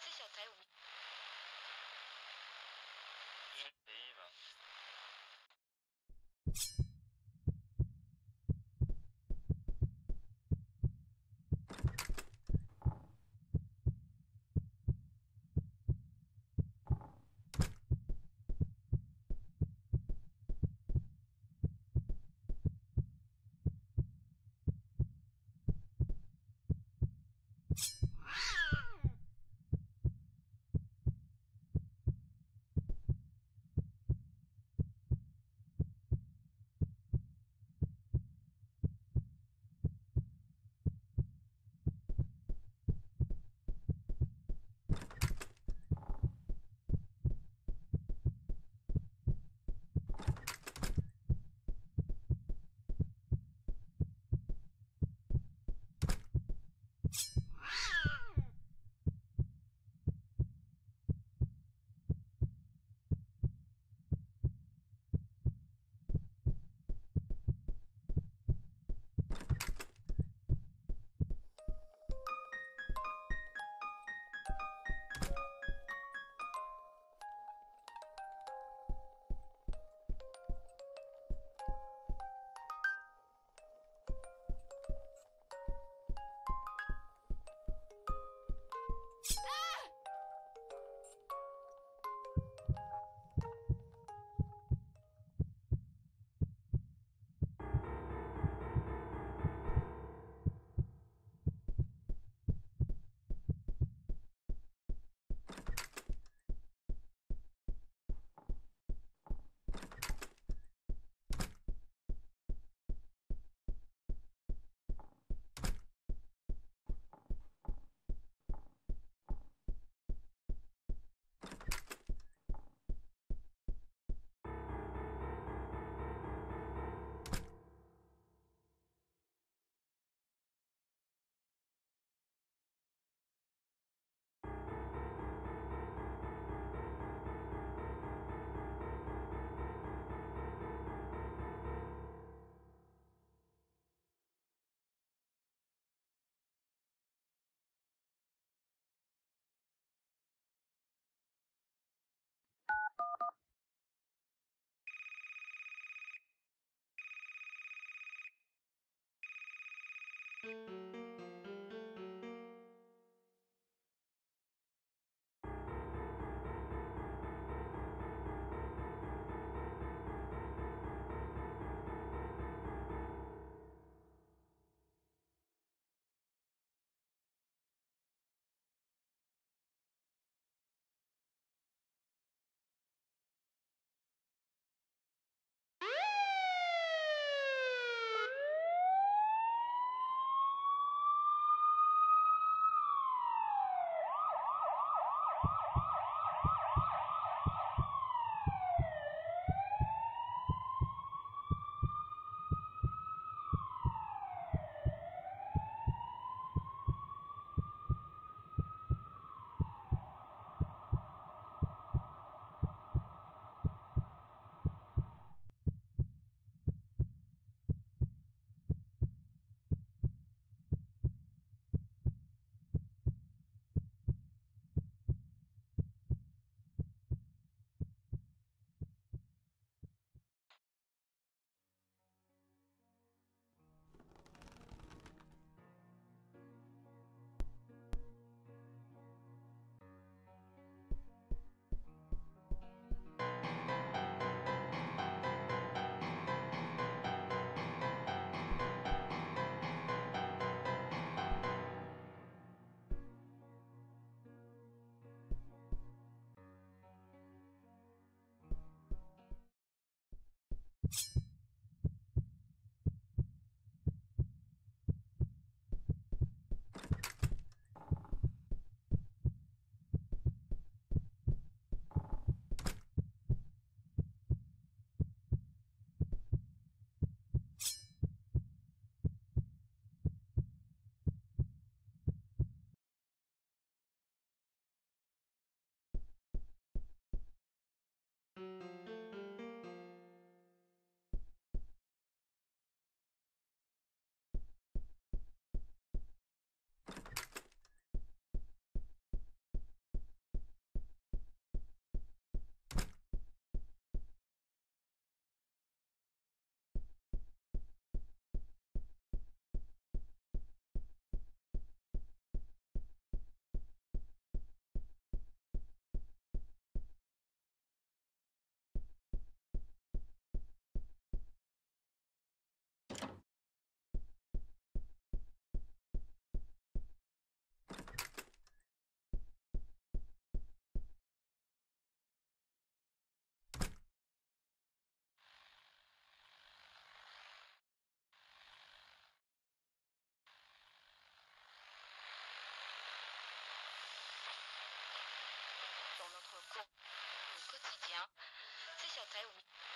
这小财务，嗯，随。娘，这小宅舞。